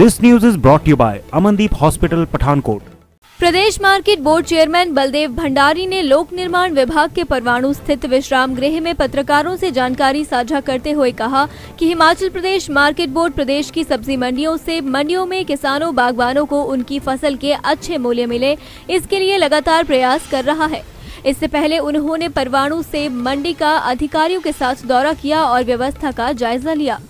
This news brought to you by Amandeep Hospital, Pathankot. Pradesh market board chairman Baldev Bhandari ने लोक निर्माण विभाग के परवाणु स्थित विश्राम गृह में पत्रकारों से जानकारी साझा करते हुए कहा कि हिमाचल प्रदेश मार्केट बोर्ड प्रदेश की सब्ज़ी मंडियों से मंडियों में किसानों बागवानों को उनकी फ़सल के अच्छे मूल्य मिले। इसके लिए लगातार प्रयास कर रहा है। इससे पहले उन्होंने परवाणु सेब मंडी का अधिकारियों के साथ दौरा किया और व्यवस्था का जायजा लिया।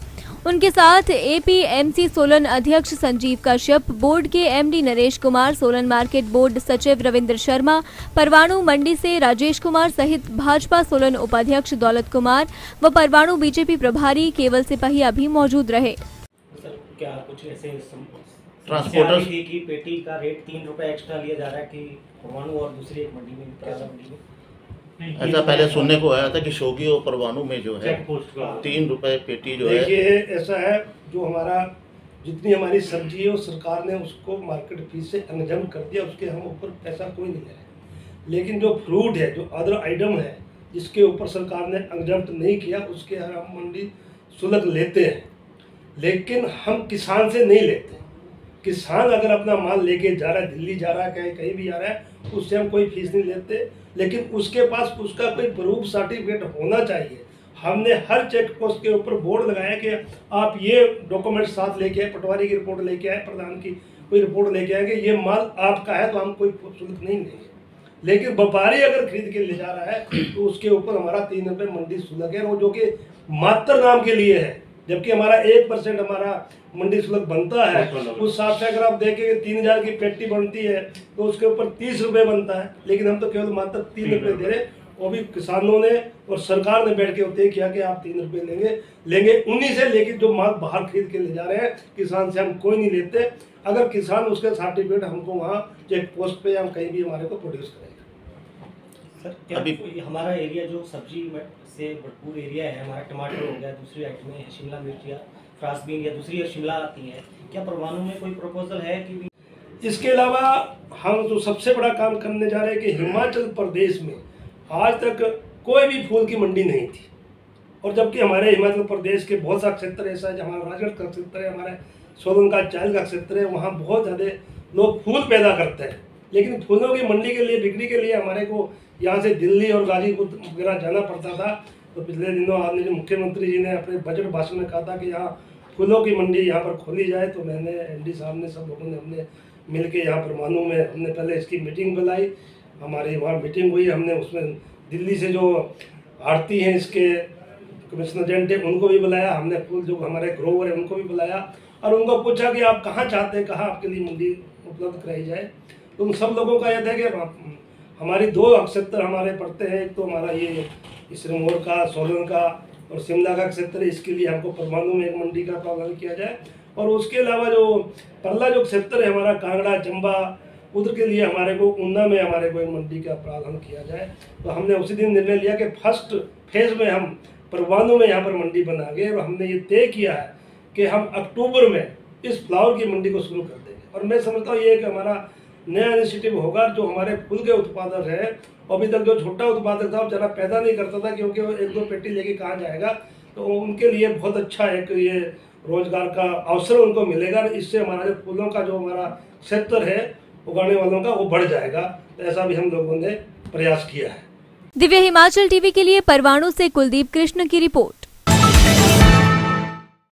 उनके साथ एपीएमसी सोलन अध्यक्ष संजीव कश्यप बोर्ड के MD Naresh Kumar Solan market board सचिव रविंद्र शर्मा परवाणु मंडी से राजेश कुमार सहित भाजपा सोलन उपाध्यक्ष दौलत कुमार व परवाणु बीजेपी प्रभारी केवल सिपहिया भी मौजूद रहे। सर क्या कुछ ऐसे सम- ट्रांसपोर्टर्स- समस्या थी पेटी का रेट तीन रुपए एक्स्ट्रा लिया जा रहा है कि परमाणु और दूसरी एक मंडी में क्या मंडी में? ऐसा पहले सुनने को आया था कि शोगी और परवाणु में जो है तीन रुपए पेटी जो है। ये ऐसा है जो हमारा जितनी हमारी सब्ज़ी है वो सरकार ने उसको मार्केट फ़ीस से अनजम कर दिया उसके हम ऊपर पैसा कोई नहीं ले रहे लेकिन जो फ्रूट है जो अदर आइटम है जिसके ऊपर सरकार ने एग्जम्प्ट नहीं किया उसके हम मंडी शुल्क लेते हैं। लेकिन हम किसान से नहीं लेते। किसान अगर अपना माल लेके जा रहा है, दिल्ली जा रहा है, कहीं कहीं भी जा रहा है, उससे हम कोई फ़ीस नहीं लेते। लेकिन उसके पास उसका कोई प्रूफ सर्टिफिकेट होना चाहिए। हमने हर चेक पोस्ट के ऊपर बोर्ड लगाया कि आप ये डॉक्यूमेंट साथ लेके आए, पटवारी की रिपोर्ट लेके आए, प्रधान की कोई रिपोर्ट लेके आए कि ये माल आपका है तो हम कोई शुल्क नहीं देंगे लेकिन व्यापारी अगर खरीद के ले जा रहा है तो उसके ऊपर हमारा तीन रुपये मंडी शुल्क है वो जो कि मात्र नाम के लिए है। जबकि हमारा एक परसेंट हमारा मंडी शुल्क बनता है उस हिसाब से अगर आप देखेंगे तीन हज़ार की पेटी बनती है तो उसके ऊपर तीस रुपए बनता है। लेकिन हम तो केवल मात्र तीन रुपए दे रहे वो भी किसानों ने और सरकार ने बैठ के तय किया कि आप तीन रुपए लेंगे। लेंगे उन्हीं से लेकिन जो माल बाहर खरीद के ले जा रहे हैं किसान से हम कोई नहीं लेते। अगर किसान उसके सर्टिफिकेट हमको वहाँ चेक पोस्ट पे या कहीं भी हमारे को प्रोड्यूस करेगा सर क्या अभी- कोई हमारा एरिया जो सब्ज़ी से भरपूर एरिया है हमारा टमाटर हो गया दूसरी आइटमें शिमला मिर्च या फ्रांसबीन या दूसरी शिमला आती है क्या परवाणु में कोई प्रपोजल है कि इसके अलावा हम तो सबसे बड़ा काम करने जा रहे हैं कि हिमाचल प्रदेश में आज तक कोई भी फूल की मंडी नहीं थी। और जबकि हमारे हिमाचल प्रदेश के बहुत सा क्षेत्र ऐसा है जहाँ राजगढ़ का क्षेत्र है हमारे सोलन का चाइल का क्षेत्र है वहाँ बहुत ज़्यादा लोग फूल पैदा करते हैं। लेकिन फूलों की मंडी के लिए, बिक्री के लिए हमारे को यहाँ से दिल्ली और गाजीपुर वगैरह जाना पड़ता था। तो पिछले दिनों आपने जो मुख्यमंत्री जी ने अपने बजट भाषण में कहा था कि यहाँ फूलों की मंडी यहाँ पर खोली जाए तो मैंने एल साहब ने, सब लोगों ने हमने मिल के यहाँ पर मानू में हमने पहले इसकी मीटिंग बुलाई। हमारी वहाँ मीटिंग हुई, हमने उसमें दिल्ली से जो आरती हैं इसके कमिश्नर जेंट है उनको भी बुलाया। हमने फूल जो हमारे ग्रोवर है, उनको भी बुलाया। और उनको पूछा कि आप कहाँ चाहते हैं, कहाँ आपके लिए मंडी उपलब्ध कराई जाए। तो उन सब लोगों का यह था कि हमारी दो क्षेत्र हमारे पड़ते हैं। एक तो हमारा ये सिरमौर का, सोलन का और शिमला का क्षेत्र है इसके लिए हमको परमाणु में एक मंडी का प्रावधान किया जाए। और उसके अलावा जो परला जो क्षेत्र है, हमारा कांगड़ा, चंबा, उधर के लिए हमारे को ऊना में हमारे को एक मंडी का प्रावधान किया जाए। तो हमने उसी दिन निर्णय लिया कि फ़र्स्ट फ़ेज़ में हम परवाणु में यहाँ पर मंडी बना गए और हमने ये तय किया है कि हम अक्टूबर में इस फ्लावर की मंडी को शुरू कर देंगे। और मैं समझता हूँ ये एक हमारा नया इनिशिएटिव होगा जो हमारे फूल के उत्पादक है। अभी तक जो छोटा उत्पादक था ज़रा पैदा नहीं करता था क्योंकि वो एक दो पेटी लेके कहाँ जाएगा। तो उनके लिए बहुत अच्छा एक ये रोज़गार का अवसर उनको मिलेगा इससे हमारा जो फूलों का जो हमारा क्षेत्र है, उगाने वालों का, वो बढ़ जाएगा। तो ऐसा भी हम लोगों ने प्रयास किया है। दिव्य हिमाचल टीवी के लिए परवाणु से कुलदीप कृष्ण की रिपोर्ट।